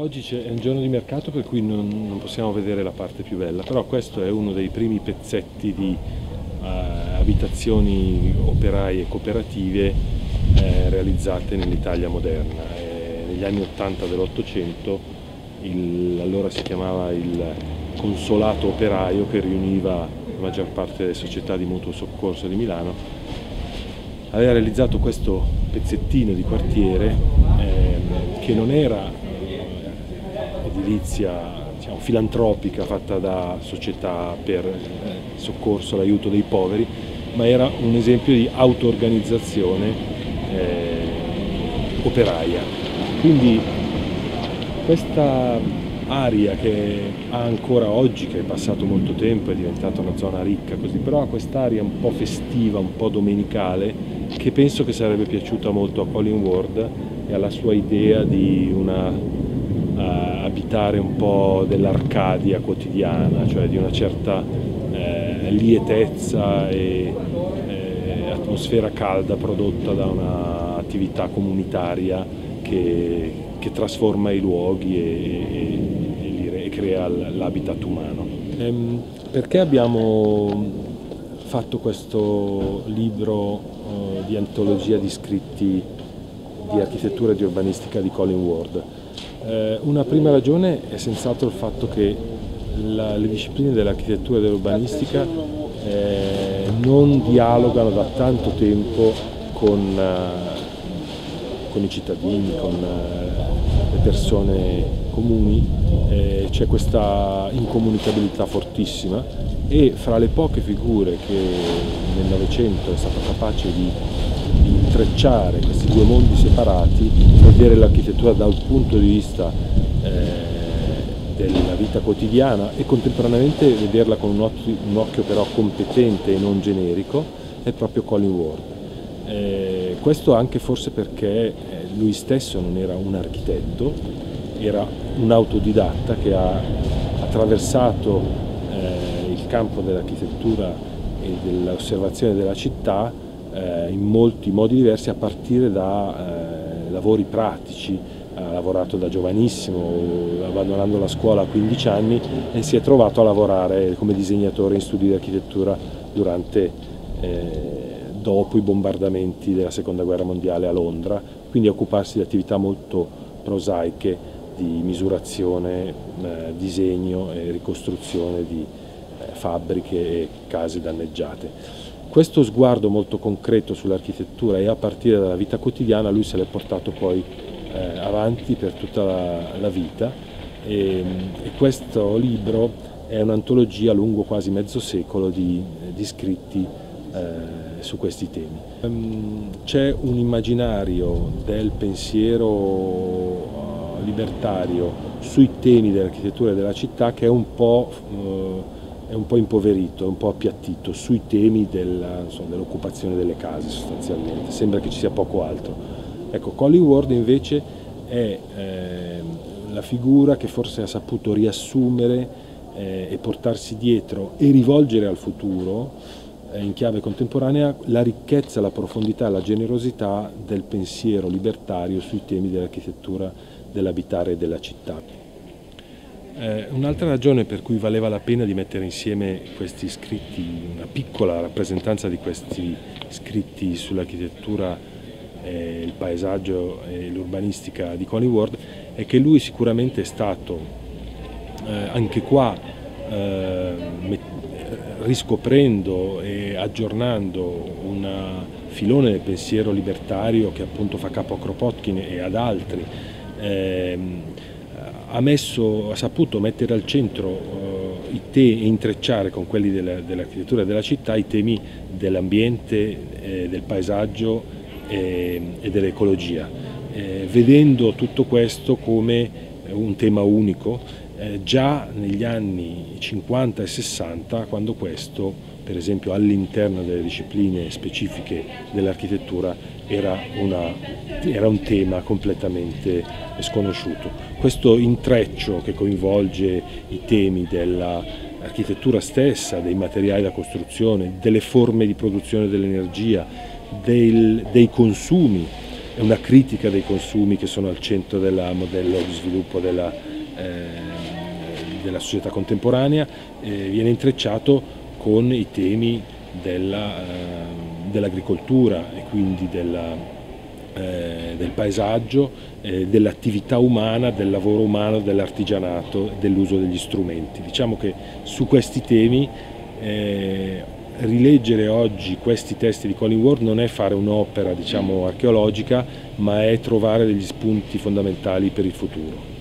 oggi è un giorno di mercato per cui non, non, possiamo vedere la parte più bella, però questo è uno dei primi pezzetti di uh, abitazioni operaie cooperative eh, realizzate nell'Italia moderna. Eh, negli anni 80 dell'Ottocento allora si chiamava il consolato operaio che riuniva la maggior parte delle società di mutuo soccorso di Milano, aveva realizzato questo pezzettino di quartiere eh, che non era edilizia diciamo, filantropica fatta da società per il eh, soccorso, l'aiuto dei poveri, ma era un esempio di auto-organizzazione eh, operaia. Quindi questa aria che ha ancora oggi, che è passato molto tempo, è diventata una zona ricca così, però ha quest'aria un po' festiva, un po' domenicale, che penso che sarebbe piaciuta molto a Colin Ward e alla sua idea di una uh, abitare un po' dell'Arcadia quotidiana, cioè di una certa eh, lietezza e eh, atmosfera calda prodotta da un'attività comunitaria che, che, trasforma i luoghi e, e, e crea l'habitat umano. Ehm, perché abbiamo fatto questo libro uh, di antologia di scritti di architettura e di urbanistica di Colin Ward? Eh, una prima ragione è senz'altro il fatto che la, le discipline dell'architettura e dell'urbanistica eh, non dialogano da tanto tempo con, uh, con i cittadini, con uh, le persone comuni, eh, c'è questa incomunicabilità fortissima e fra le poche figure che nel Novecento è stato capace di di intrecciare questi due mondi separati, vedere l'architettura dal punto di vista eh, della vita quotidiana e contemporaneamente vederla con un occhio, un occhio, però competente e non generico, è proprio Colin Ward. Eh, questo anche forse perché eh, lui stesso non era un architetto, era un autodidatta che ha attraversato eh, il campo dell'architettura e dell'osservazione della città eh, in molti modi diversi a partire da eh, lavori pratici, ha lavorato da giovanissimo, abbandonando la scuola a 15 anni e si è trovato a lavorare come disegnatore in studi di architettura durante, eh, dopo i bombardamenti della seconda guerra mondiale a Londra, quindi occuparsi di attività molto prosaiche di misurazione, eh, disegno e ricostruzione di eh, fabbriche e case danneggiate. Questo sguardo molto concreto sull'architettura e a partire dalla vita quotidiana lui se l'è portato poi eh, avanti per tutta la, la vita e, e, questo libro è un'antologia lungo quasi mezzo secolo di, di scritti eh, su questi temi. Um, c'è un immaginario del pensiero uh, libertario sui temi dell'architettura della città che è un po' uh, è un po' impoverito, è un po' appiattito sui temi dell'occupazione delle case sostanzialmente, sembra che ci sia poco altro. Ecco, Colin Ward invece è eh, la figura che forse ha saputo riassumere eh, e portarsi dietro e rivolgere al futuro eh, in chiave contemporanea la ricchezza, la profondità la generosità del pensiero libertario sui temi dell'architettura, dell'abitare e della città. Eh, un'altra ragione per cui valeva la pena di mettere insieme questi scritti, una piccola rappresentanza di questi scritti sull'architettura, eh, il paesaggio e l'urbanistica di Colin Ward, è che lui sicuramente è stato eh, anche qua eh, riscoprendo e aggiornando un filone del pensiero libertario che appunto fa capo a Kropotkin e ad altri ehm, ha, messo, ha saputo mettere al centro uh, i te e intrecciare con quelli dell'architettura della città i temi dell'ambiente, eh, del paesaggio eh, e dell'ecologia, eh, vedendo tutto questo come un tema unico eh, già negli anni 50 e 60 quando questo per esempio all'interno delle discipline specifiche dell'architettura era, era, un tema completamente sconosciuto. Questo intreccio che coinvolge i temi dell'architettura stessa, dei materiali da costruzione, delle forme di produzione dell'energia, dei consumi è una critica dei consumi che sono al centro del modello di sviluppo della, eh, della società contemporanea, eh, viene intrecciato con i temi eh, dell'agricoltura e quindi della, eh, del paesaggio, eh, dell'attività umana, del lavoro umano, dell'artigianato, dell'uso degli strumenti. Diciamo che su questi temi eh, rileggere oggi questi testi di Colin Ward non è fare un'opera diciamo, archeologica, ma è trovare degli spunti fondamentali per il futuro.